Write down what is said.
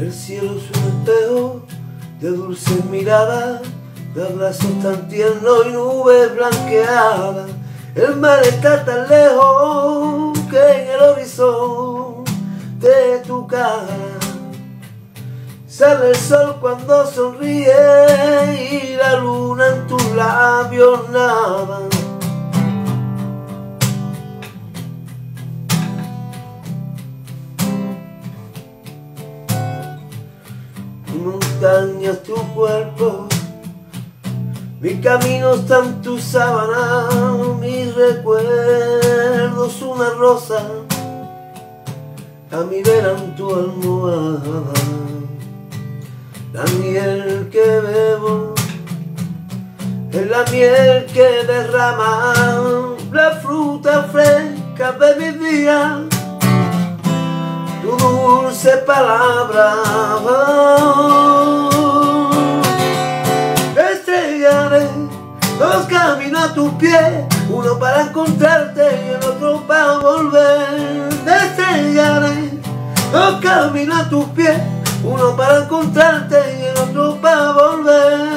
El cielo es de dulces miradas, de abrazos tan tiernos y nubes blanqueadas. El mar está tan lejos que en el horizonte de tu cara sale el sol cuando sonríe montañas tu cuerpo, mi camino está en tu sábana, mis recuerdos una rosa, a mi vera tu almohada, la miel que bebo, es la miel que derrama, la fruta fresca de mi día dulce palabra. Estrellaré dos caminos a tus pies, uno para encontrarte y el otro para volver. Estrellaré dos caminos a tus pies, uno para encontrarte y el otro para volver.